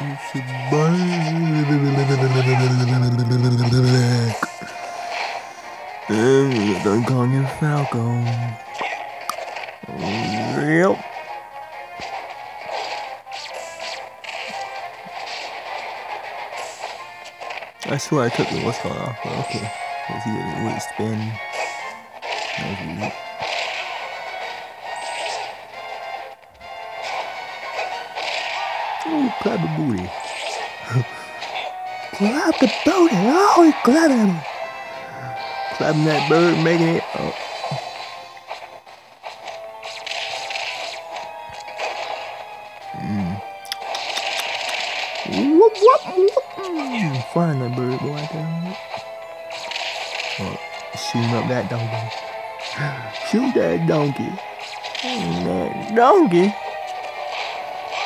It's Donkey Kong and Falcon. Yep. I swear I took the called off, okay. Let's see what it spin. Oh, clap the booty. clap the booty. Oh, clapping him. Clapping that bird, making it. Oh. Mm. Find that bird, boy. Down. Oh, shoot up that donkey. Shoot that donkey. That donkey.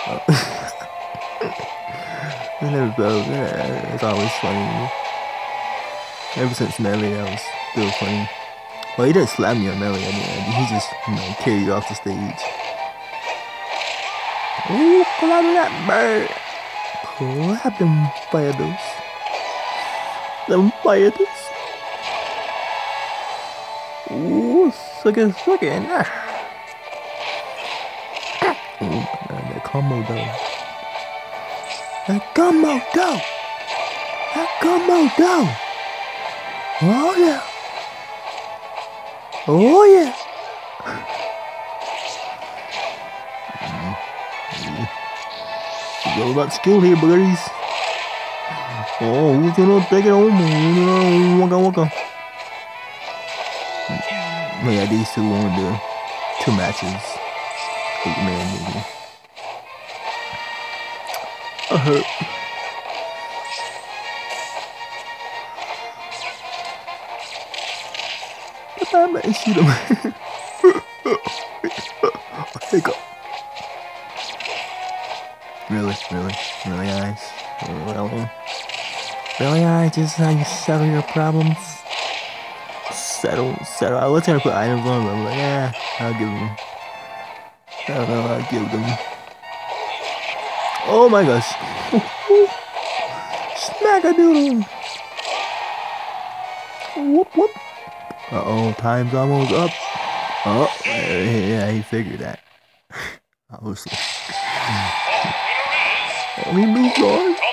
Oh. It's always funny. Ever since Melee, that was still funny. Well, he didn't slap me on Melee the. He just, you know, carried you off the stage. Ooh, clap that bird. Clap them fighters. Them fighters. Ooh, suck it, suck it. Ooh, that combo though. That gumbo dough. That gumbo dough. Oh yeah. Oh yeah. It's all about skill here, buddies. Oh, who's gonna take it home? Oh, waka waka. But yeah, these two won the two matches. Eight man movie. I hurt. I'm gonna shoot him. Take up. Really, really, really, guys? Really? Really, guys? Is how you settle your problems? Settle, settle. I was gonna put items on, but I'm like, yeah, I'll give them. I don't know, I'll give them. Oh my gosh. Smack a doodle. Whoop whoop. Uh oh, time's almost up. Oh, yeah, he figured that. Obviously. He moved on.